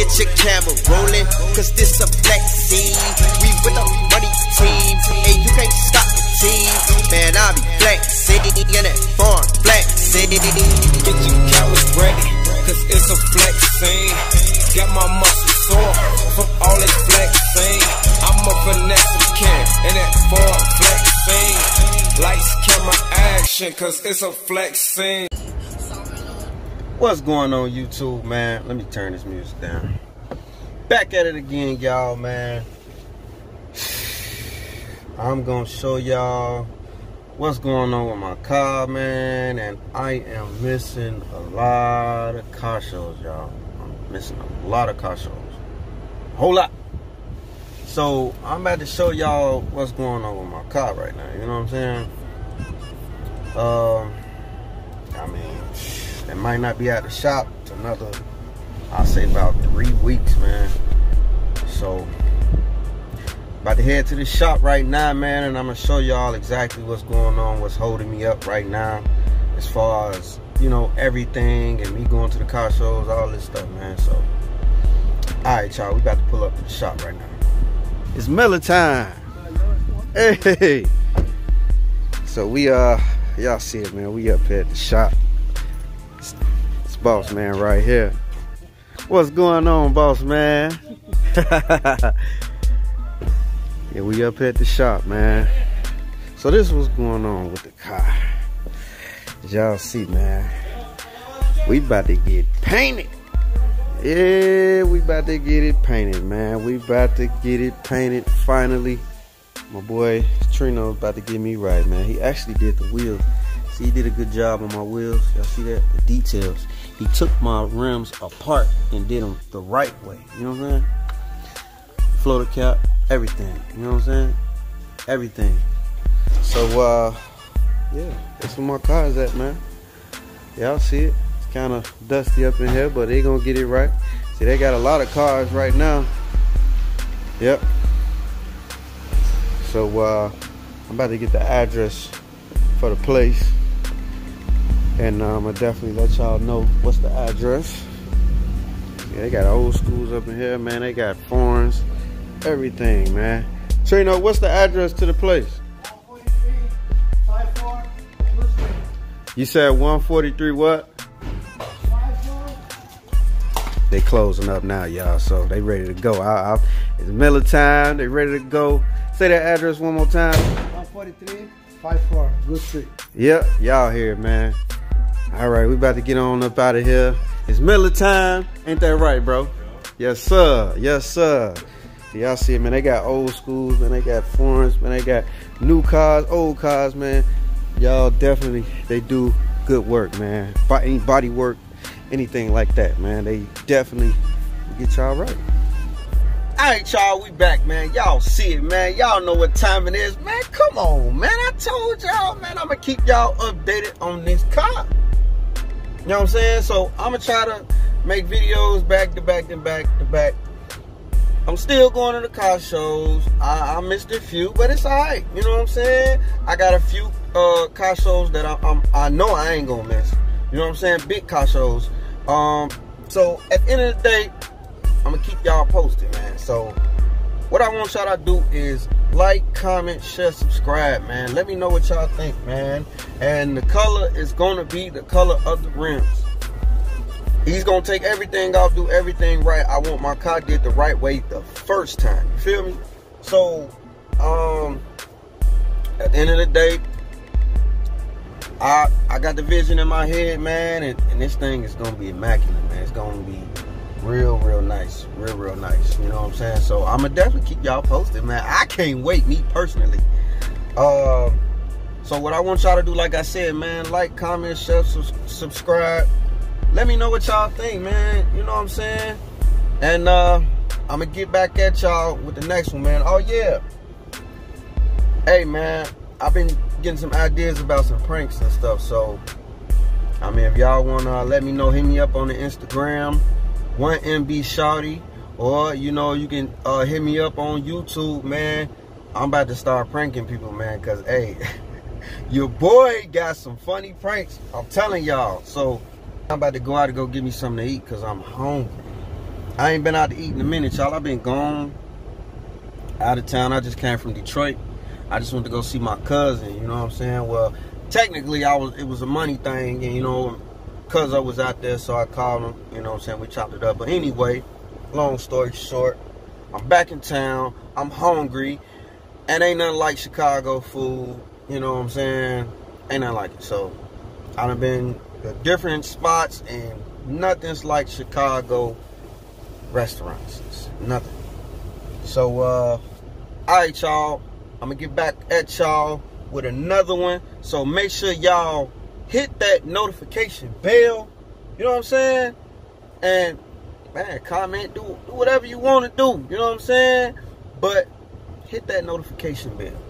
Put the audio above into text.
get your camera rolling, cause this a flex scene. We with the money team, and you can't stop the team. Man, I be flexing in that farm flexing. Get your cowards ready, cause it's a flex scene. Got my muscles sore from all this flexing. I'm a finesse can in that Ford flex scene. Lights, camera, action, cause it's a flex scene. What's going on YouTube, man? Let me turn this music down. Back at it again, y'all, man. I'm gonna show y'all what's going on with my car, man. And I am missing a lot of car shows, y'all. I'm missing a lot of car shows. Whole lot. So I'm about to show y'all what's going on with my car right now. You know what I'm saying? Um, I mean, it might not be at the shop to another, I'll say about three weeks, man. So, about to head to the shop right now, man, and I'm gonna show y'all exactly what's going on, what's holding me up right now, as far as you know everything and me going to the car shows, all this stuff, man. So, all right, y'all, we about to pull up to the shop right now. It's Miller time. Hey. So we uh, y'all see it, man. We up at the shop. Boss man right here. What's going on, boss man? yeah, we up at the shop, man. So this was going on with the car. Y'all see, man. We about to get painted. Yeah, we about to get it painted, man. We about to get it painted finally. My boy Trino's about to get me right, man. He actually did the wheels. See, he did a good job on my wheels. Y'all see that? The details. He took my rims apart and did them the right way. You know what I'm saying? Floater cap, everything. You know what I'm saying? Everything. So, uh, yeah, that's where my car is at, man. Y'all see it? It's kind of dusty up in here, but they gonna get it right. See, they got a lot of cars right now. Yep. So, uh, I'm about to get the address for the place. And um, I definitely let y'all know what's the address. Yeah, they got old schools up in here, man. They got foreigns, everything, man. Trino, what's the address to the place? You said 143 what? They closing up now, y'all. So they ready to go. I, I, it's middle time. They ready to go. Say that address one more time. 143 54 Good Street. Yep, y'all here, man. All right, we about to get on up out of here. It's middle time. Ain't that right, bro? Yes, sir. Yes, sir. Y'all see it, man. They got old schools, man. They got foreigns, man. They got new cars, old cars, man. Y'all definitely, they do good work, man. Any body work, anything like that, man. They definitely get y'all right. All right, y'all, we back, man. Y'all see it, man. Y'all know what time it is, man. Come on, man. I told y'all, man, I'm going to keep y'all updated on this car. You know what I'm saying? So I'm going to try to make videos back to back to back to back. I'm still going to the car shows. I, I missed a few, but it's all right. You know what I'm saying? I got a few uh, car shows that I, I'm, I know I ain't to miss. You know what I'm saying? Big car shows. Um, so at the end of the day, I'm gonna keep y'all posted, man. So what I want y'all to do is like, comment, share, subscribe, man. Let me know what y'all think, man. And the color is gonna be the color of the rims. He's gonna take everything off, do everything right. I want my car did the right way the first time. You feel me? So, um, at the end of the day, I I got the vision in my head, man, and, and this thing is gonna be immaculate, man. It's gonna be real, real nice. Real, real nice. You know what I'm saying? So I'ma definitely keep y'all posted, man. I can't wait, me personally. Um, so what I want y'all to do, like I said, man, like, comment, share, su subscribe. Let me know what y'all think, man. You know what I'm saying? And uh I'ma get back at y'all with the next one, man. Oh yeah. Hey man, I've been getting some ideas about some pranks and stuff. So I mean if y'all wanna let me know, hit me up on the Instagram, one MB Shawty, or you know, you can uh hit me up on YouTube, man. I'm about to start pranking people, man, cause hey, your boy got some funny pranks. I'm telling y'all. So I'm about to go out and go get me something to eat because I'm hungry. I ain't been out to eat in a minute, y'all. I've been gone out of town. I just came from Detroit. I just went to go see my cousin. You know what I'm saying? Well, technically, I was. It was a money thing, and you know, cause I was out there, so I called him. You know what I'm saying? We chopped it up. But anyway, long story short, I'm back in town. I'm hungry, and ain't nothing like Chicago food. You know what I'm saying? Ain't nothing like it. So I done been to different spots, and nothing's like Chicago restaurants. It's nothing. So, uh, all right, y'all. I'm gonna get back at y'all with another one. So make sure y'all hit that notification bell. You know what I'm saying? And man, comment, do do whatever you want to do. You know what I'm saying? But hit that notification bell.